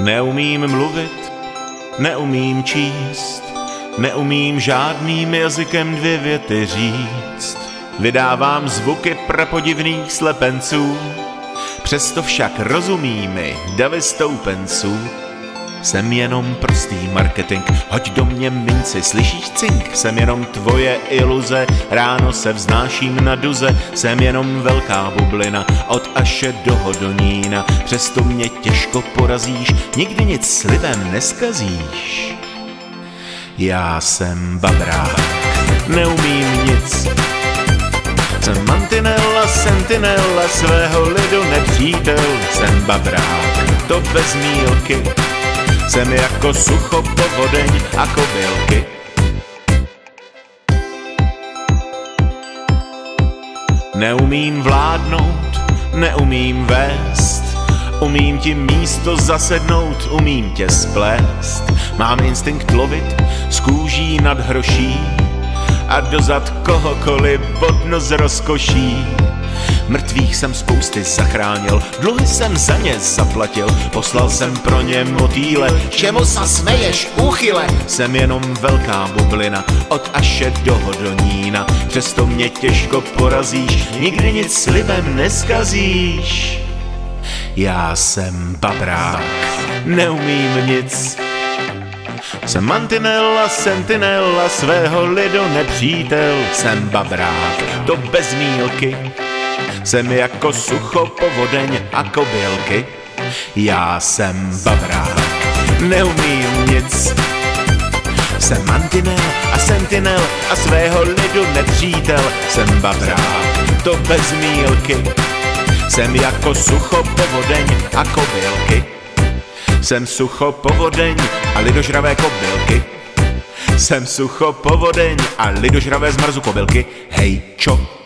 Neumím mluvit, neumím číst, neumím žádným jazykem dvě věty říct. Vydávám zvuky prapodivných slepenců, přesto však rozumí mi davy stoupenců. Jsem jenom prostý marketing, hoď do mě minci, slyšíš cink? Jsem jenom tvoje iluze, ráno se vznáším na duze, jsem jenom velká bublina, od Aše do Hodonína, přesto mě těžko porazíš, nikdy nic slibem neskazíš. Já jsem babrák, neumím nic, jsem mantinella, sentinella, svého lidu nepřítel, jsem babrák, to bez mílky, jsem jako sucho povodeň a kobylky. Neumím vládnout, neumím vést, umím ti místo zasednout, umím tě splést. Mám instinkt lovit z kůží nad hroší a dozad kohokoliv pod nos rozkoší. Mrtvých jsem spousty zachránil, dluhy jsem za ně zaplatil, poslal jsem pro ně motýle, čemu sa smeješ, úchyle? Jsem jenom velká bublina, od Aše do Hodonína, přesto mě těžko porazíš, nikdy nic slibem neskazíš. Já jsem babrák, neumím nic, jsem mantinella, sentinella, svého lidu nepřítel, jsem babrák, to bez mílky, jsem jako sucho povodeň a kobylky. Já jsem bavrák, neumím nic. Jsem mantinel a sentinel a svého lidu nepřítel. Jsem bavrák, to bez mílky. Jsem jako sucho povodeň a kobylky. Jsem sucho povodeň a lidožravé kobylky. Jsem sucho povodeň a lidožravé zmrzu kobylky. Hej, čo?